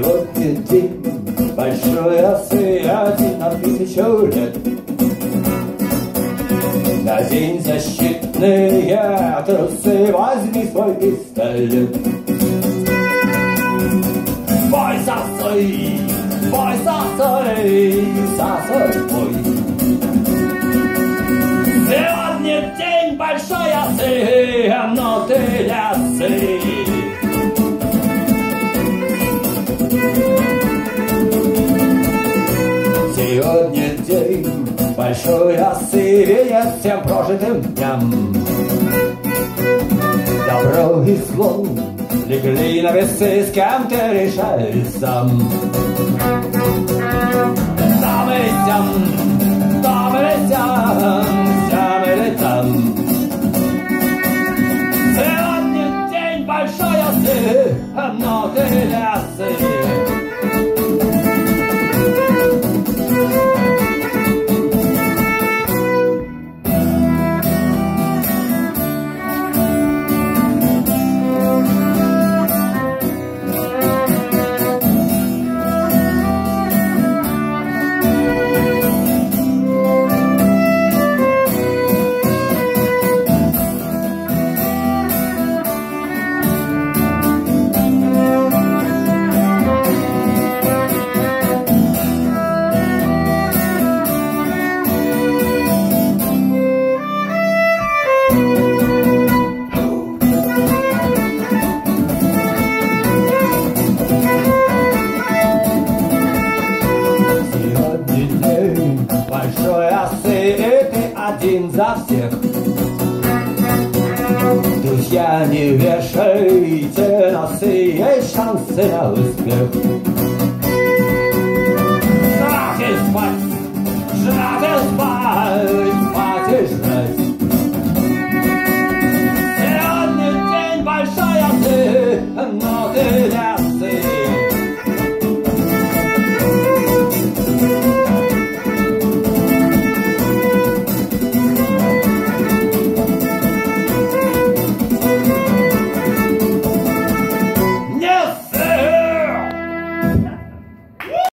день большой один на тысячу лет. Надень защитные трусы, возьми свой пистолет. Бой сосой, бой сосой, сосой бой. Сегодня день большой осы, но ты лясы. Сегодня день большой осы, веет всем прожитым дням. Добро и зло легли на весы, с кем ты решаешь сам. Там и сям, там или сям, сям или там. Сегодня день большой осы, но ты лясы. Один за всех. Друзья, не вешайте носы, есть шансы на успех. Жрать и спать, жрать и спать, спать и жрать. Сегодня день большой осы, но ты для